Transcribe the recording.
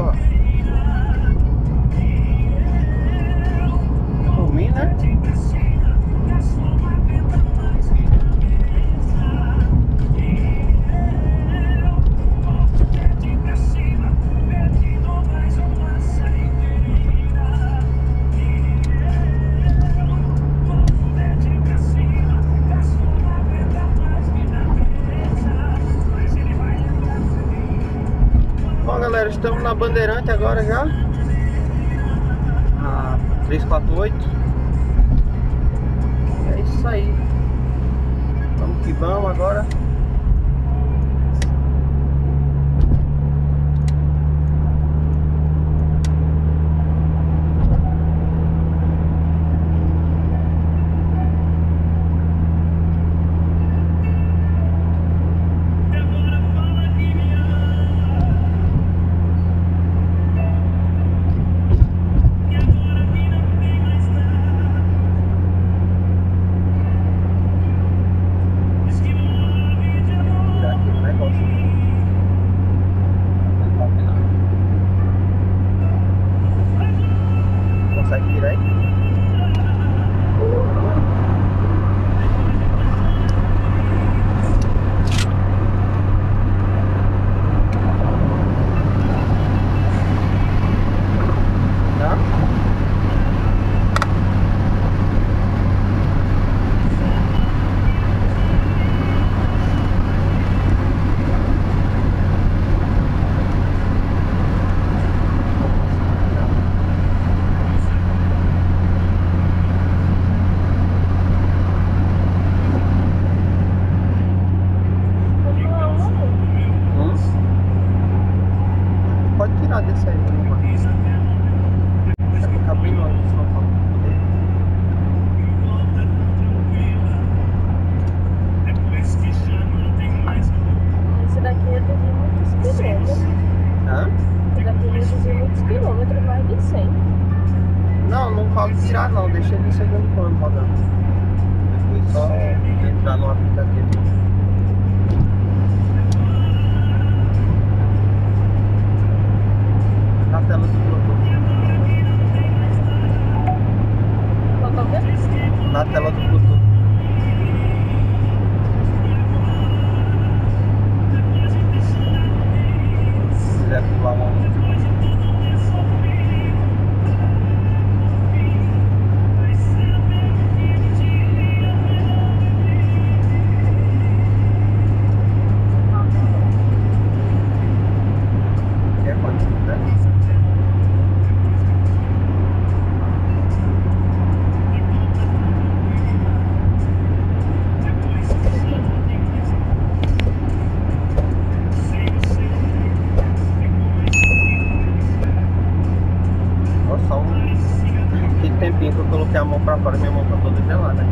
Sure. Estamos na Bandeirante agora já. Na 348. É isso aí. Vamos que vamos agora. Não. Consegue tirar aí? Tá? Hum? Pode tirar desse aí, lá. Já fica bem longe. Esse daqui ia reduzir muitos quilômetros. Hã? Esse daqui ia reduzir muitos quilômetros, mais de 100. Não, não falo tirar não, deixa ele em segundo plano rodando. Na tela do Bluetooth. Que eu coloquei a mão pra fora, minha mão tá toda gelada.